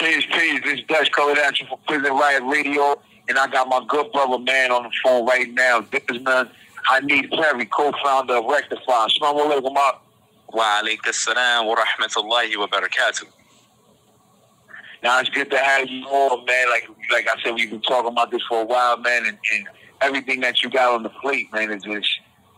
Peace, peace. This is Dutch at you for Prison Riot Radio. And I got my good brother, man, on the phone right now. This is man. Haneef Perry, co-founder of Rectify. Assalamu alaikum. Wa alaikum salam wa rahmatullahi wa barakatuh. Now it's good to have you on, man. Like like I said, we've been talking about this for a while, man, and, and everything that you got on the plate, man, is just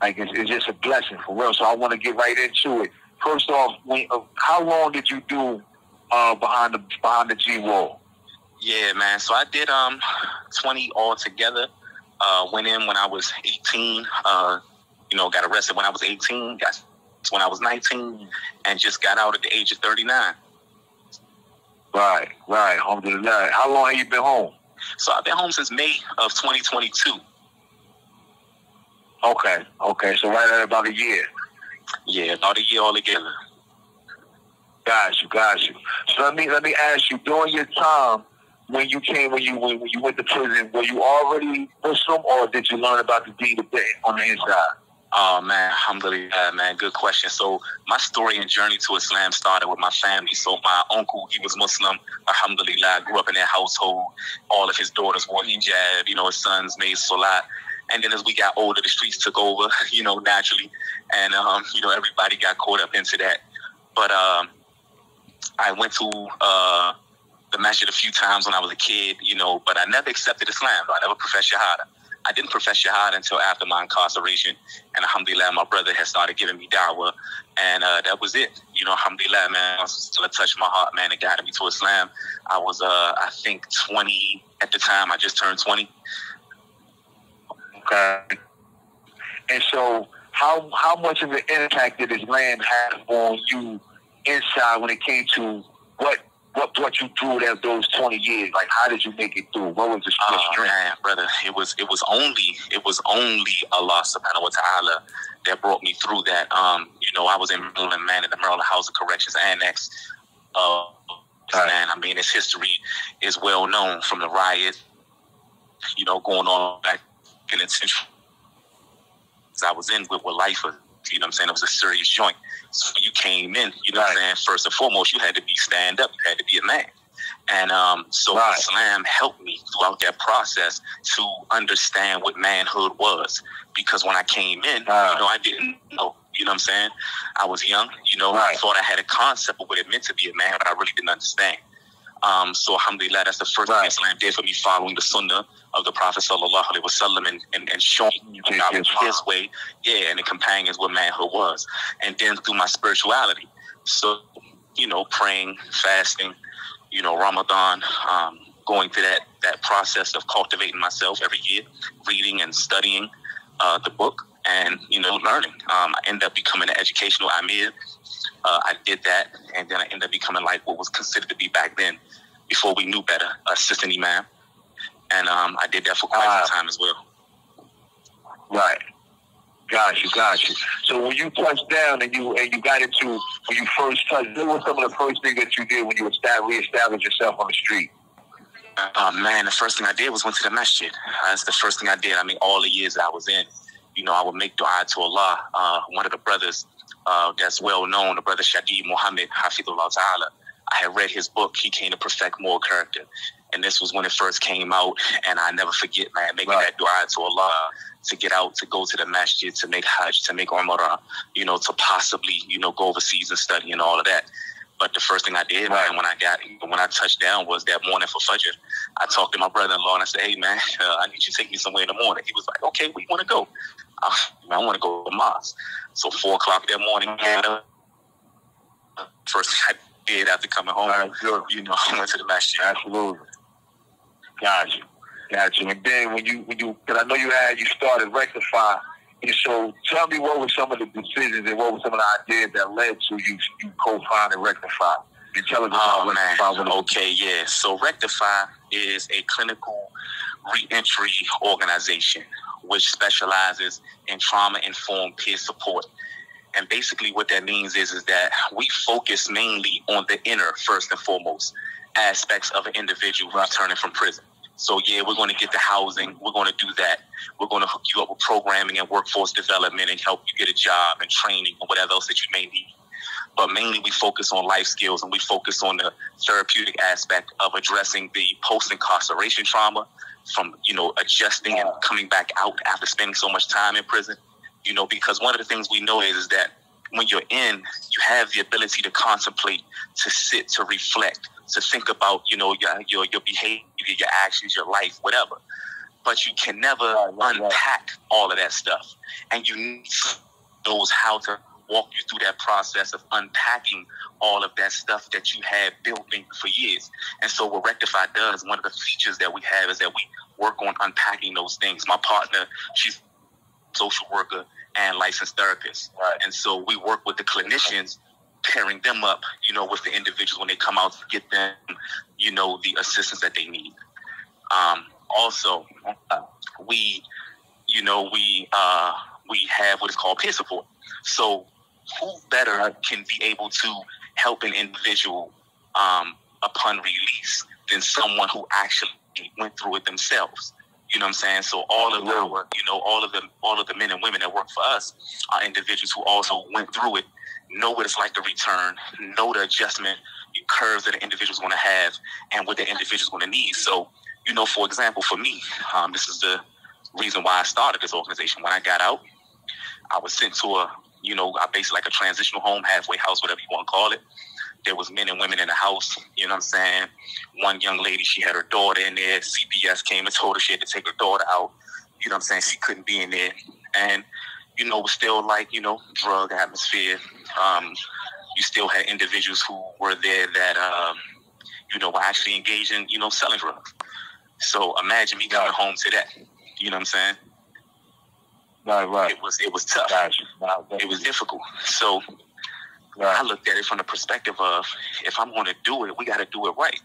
like it's, it's just a blessing for real. So I want to get right into it. First off, when, uh, how long did you do uh, behind the behind the G wall? Yeah, man. So I did um twenty altogether. Uh, went in when I was eighteen. Uh, you know, got arrested when I was eighteen. Got when I was nineteen, and just got out at the age of thirty nine. Right, right. Home to the night. How long have you been home? So I've been home since May of 2022. Okay, okay. So right at about a year. Yeah, about a year altogether. Got you, got you. So let me let me ask you, during your time when you came when you when, you went to prison, were you already Muslim or did you learn about the deen on the inside? Oh man, alhamdulillah, man. Good question. So my story and journey to Islam started with my family. So my uncle, he was Muslim. Alhamdulillah, grew up in that household. All of his daughters wore hijab. You know, his sons made salat. And then as we got older, the streets took over. You know, naturally, and um, you know everybody got caught up into that. But um, I went to uh, the masjid a few times when I was a kid, you know, but I never accepted Islam. I never professed Shahada. I didn't profess Shahada until after my incarceration. And alhamdulillah, my brother had started giving me da'wah. And uh, that was it. You know, alhamdulillah, man, it touched my heart, man, and guided me to Islam. I was, uh, I think, 20 at the time. I just turned 20. Okay. And so, how how much of an impact did Islam have on you inside when it came to what what brought you through that those twenty years? Like, how did you make it through? What was the uh, strength? Man, brother, it was it was only it was only Allah Subhanahu wa Taala that brought me through that. Um, you know, I was in Maryland, man, in the Maryland House of Corrections Annex. Uh, right. man, I mean, its history is well known from the riot, you know, going on back in the century. I was in with, with life you know what I'm saying? It was a serious joint. So you came in, you know right. what I'm saying? First and foremost, you had to be stand up. You had to be a man. And um, so right. Islam helped me throughout that process to understand what manhood was. Because when I came in, right. you know, I didn't know. You know what I'm saying? I was young. You know, I thought I had a concept of what it meant to be a man, but I really didn't understand. Um, so alhamdulillah, that's the first right. thing Islam did for me, following the sunnah of the Prophet sallallahu alaihi wasallam and, and, and showing you know, his way, yeah, and the companions what manhood was. And then through my spirituality. So, you know, praying, fasting, you know, Ramadan, um, going through that, that process of cultivating myself every year, reading and studying uh, the book and, you know, learning. Um, I ended up becoming an educational Amir. Uh, I did that, and then I ended up becoming like what was considered to be back then before we knew better, assistant imam. And um, I did that for quite uh, some time as well. Right. Got you, got you. So when you touched down and you and you got into when you first touched, what was some of the first things that you did when you reestablished yourself on the street? Oh man, the first thing I did was went to the masjid. That's the first thing I did. I mean, all the years that I was in, you know, I would make dua to Allah. Uh, one of the brothers uh, that's well known, the brother Shadi Muhammad Hafidullah Ta'ala, I had read his book, He Came to Perfect Moral Character. And this was when it first came out. And I never forget, man, making right. that dua to Allah to get out, to go to the masjid, to make hajj, to make umrah, you know, to possibly, you know, go overseas and study and all of that. But the first thing I did, right. man, when I got, when I touched down was that morning for Fajr. I talked to my brother-in-law and I said, hey, man, uh, I need you to take me somewhere in the morning. He was like, okay, where you want to go? Uh, I want to go to mosque. So four o'clock that morning, first thing I did after coming home. You know, I went to the masjid. Absolutely. Got you. Got you. And then when you when you because I know you had you started rectify. And so tell me what were some of the decisions and what were some of the ideas that led to you you co-founding Rectify. And tell us about oh, Rectify. Okay, yeah. So Rectify is a clinical reentry organization which specializes in trauma informed peer support and basically, what that means is is that we focus mainly on the inner first and foremost aspects of an individual returning from prison. So yeah, we're going to get the housing. We're going to do that. We're going to hook you up with programming and workforce development and help you get a job and training or whatever else that you may need. But mainly we focus on life skills and we focus on the therapeutic aspect of addressing the post incarceration trauma from you know adjusting and coming back out after spending so much time in prison. You know because one of the things we know is, is that when you're in you have the ability to contemplate to sit to reflect to think about you know your your, your behavior your actions your life whatever. But you can never right, right, unpack right. all of that stuff. And you need knows how to walk you through that process of unpacking all of that stuff that you have built in for years. And so what Rectify does, one of the features that we have is that we work on unpacking those things. My partner, she's social worker and licensed therapist. Right. And so we work with the clinicians pairing them up, you know, with the individuals when they come out to get them, you know, the assistance that they need. Um, also, we, you know, we uh, we have what is called peer support. So who better can be able to help an individual um, upon release than someone who actually went through it themselves? You know what I'm saying? So all of our, you know, all of the all of the men and women that work for us are individuals who also went through it, know what it's like to return, know the adjustment curves that an individual is going to have, and what the individual is going to need. So, you know, for example, for me, um, this is the reason why I started this organization. When I got out, I was sent to a you know, I basically like a transitional home, halfway house, whatever you want to call it. There was men and women in the house, you know what I'm saying? One young lady, she had her daughter in there. CPS came and told her she had to take her daughter out. You know what I'm saying? She couldn't be in there. And, you know, it was still like, you know, drug atmosphere. Um, you still had individuals who were there that, um, you know, were actually engaged in, you know, selling drugs. So imagine me coming home to that. You know what I'm saying? Right, right. It was it was tough. Gotcha. it was difficult. So right. I looked at it from the perspective of if I'm going to do it, we got to do it right.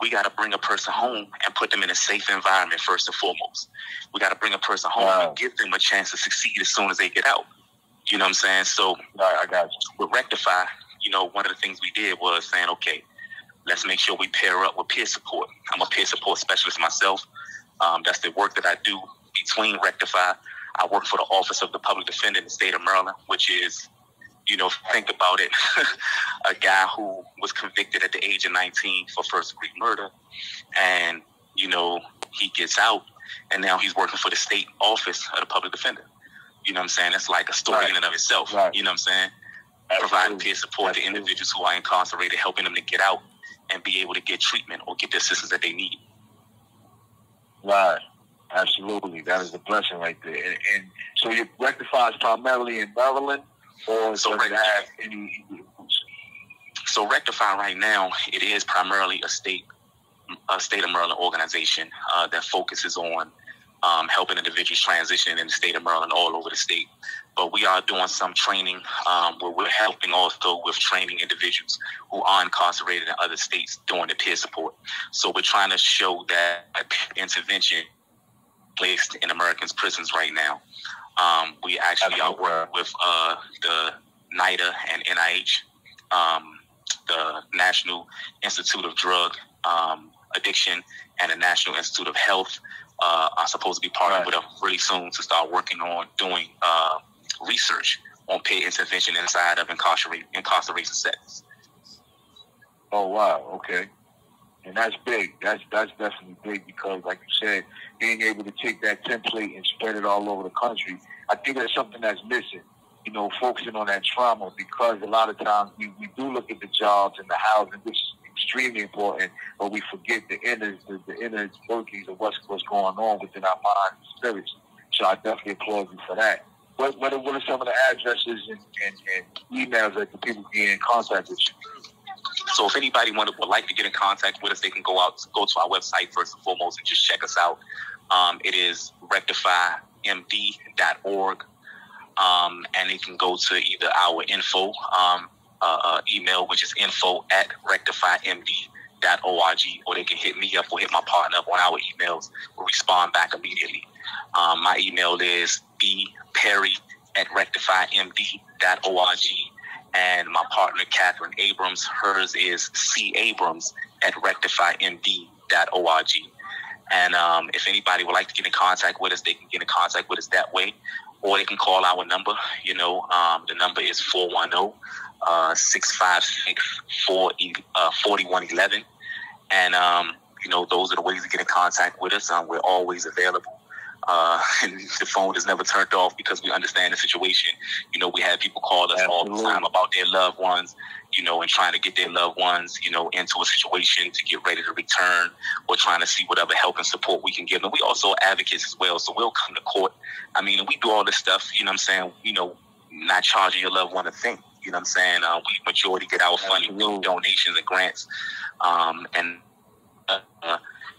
We got to bring a person home and put them in a safe environment first and foremost. We got to bring a person home right. and give them a chance to succeed as soon as they get out. You know what I'm saying? So right, I got you. With Rectify, you know, one of the things we did was saying, okay, let's make sure we pair up with peer support. I'm a peer support specialist myself. Um, that's the work that I do between Rectify I work for the Office of the Public Defender in the state of Maryland, which is, you know, think about it, a guy who was convicted at the age of 19 for first degree murder. And, you know, he gets out and now he's working for the state office of the public defender. You know what I'm saying? That's like a story right. in and of itself. Right. You know what I'm saying? Absolutely. Providing peer support Absolutely. to individuals who are incarcerated, helping them to get out and be able to get treatment or get the assistance that they need. Right. Absolutely, that is a blessing right there. And, and so you rectify primarily in Maryland, or so does it have any? So rectify right now, it is primarily a state, a state of Maryland organization uh, that focuses on um, helping individuals transition in the state of Maryland all over the state. But we are doing some training um, where we're helping also with training individuals who are incarcerated in other states doing the peer support. So we're trying to show that intervention placed in Americans' prisons right now. Um, we actually are working with uh, the NIDA and NIH, um, the National Institute of Drug um, Addiction, and the National Institute of Health. Uh, are supposed to be partnering right. with us really soon to start working on doing uh, research on peer intervention inside of incarceration incarceration settings. Oh wow! Okay and that's big. That's that's definitely big because, like you said, being able to take that template and spread it all over the country, I think that's something that's missing. You know, focusing on that trauma because a lot of times we, we do look at the jobs and the housing, which is extremely important, but we forget the inner the, the inner workings of what's what's going on within our minds and spirits. So I definitely applaud you for that. What what are, what are some of the addresses and, and, and emails that the people can get in contact with you? So if anybody would like to get in contact with us, they can go out, go to our website first and foremost and just check us out. Um, it is rectifymd.org. Um, and they can go to either our info um, uh, uh, email, which is info at rectifymd.org, or they can hit me up or hit my partner up on our emails. We'll respond back immediately. Um, my email is dperry at rectifymd.org and my partner Catherine Abrams, hers is C Abrams at rectifymd.org. And um, if anybody would like to get in contact with us, they can get in contact with us that way, or they can call our number. You know, um, the number is 410 uh, 656 uh, 4111. And, um, you know, those are the ways to get in contact with us. Um, we're always available. Uh, and the phone is never turned off because we understand the situation. You know, we have people call us Absolutely. all the time about their loved ones, you know, and trying to get their loved ones, you know, into a situation to get ready to return or trying to see whatever help and support we can give them. We also advocates as well. So we'll come to court. I mean, we do all this stuff, you know I'm saying? You know, not charging your loved one a thing. You know what I'm saying? Uh, we majority get our funding through donations and grants. Um, and, uh,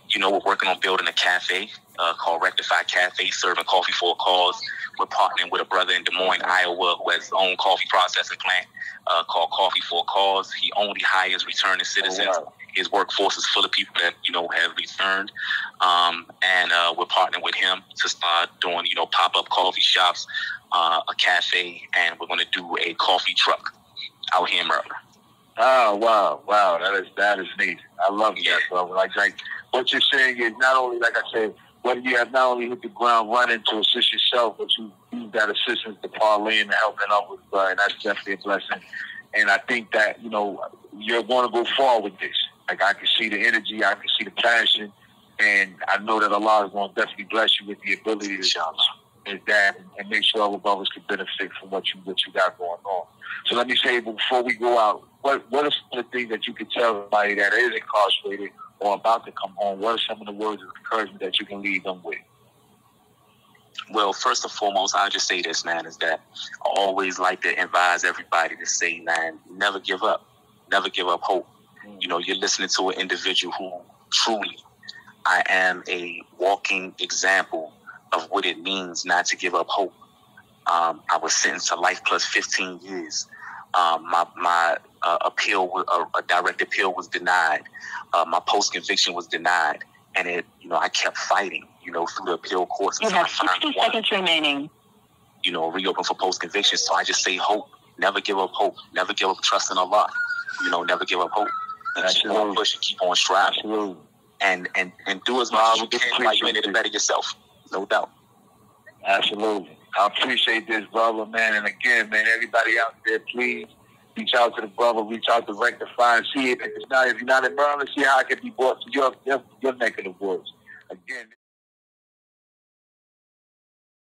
you know, we're working on building a cafe uh, called Rectify Cafe, serving coffee for a cause. We're partnering with a brother in Des Moines, Iowa, who has his own coffee processing plant uh, called Coffee for a Cause. He only hires returning citizens. Oh, wow. His workforce is full of people that you know have returned, um, and uh, we're partnering with him to start doing you know pop up coffee shops, uh, a cafe, and we're going to do a coffee truck out here in Maryland. Oh wow, wow, that is that is neat. I love yeah. that, bro. Like like what you're saying is not only like I said, whether you have not only hit the ground running to assist yourself, but you use that assistance to parlay and helping others, bro, and that's definitely a blessing. And I think that you know you're going to go far with this. Like I can see the energy, I can see the passion, and I know that Allah is going to definitely bless you with the ability to is that and make sure other brothers can benefit from what you what you got going on. So let me say before we go out, what what are some of the things that you could tell somebody that is incarcerated or about to come home? What are some of the words of encouragement that you can leave them with? Well, first and foremost, I'll just say this, man, is that I always like to advise everybody to say, man, never give up. Never give up hope. Mm. You know, you're listening to an individual who truly, I am a walking example of what it means not to give up hope. Um, I was sentenced to life plus 15 years. Um, my my uh, appeal, uh, a direct appeal, was denied. Uh, my post conviction was denied, and it, you know, I kept fighting, you know, through the appeal courts. You have 60 seconds remaining. You know, reopen for post conviction. So I just say hope. Never give up hope. Never give up trust in Allah. You know, never give up hope. And keep on pushing, keep on striving. Absolutely. And and and do as much as you can while you're in it to better yourself. No doubt. Absolutely. I appreciate this, brother, man. And again, man, everybody out there, please reach out to the brother, reach out to Rectify, see if it's not if you're not in Maryland, see how I can be brought to your your, your neck of the woods. Again.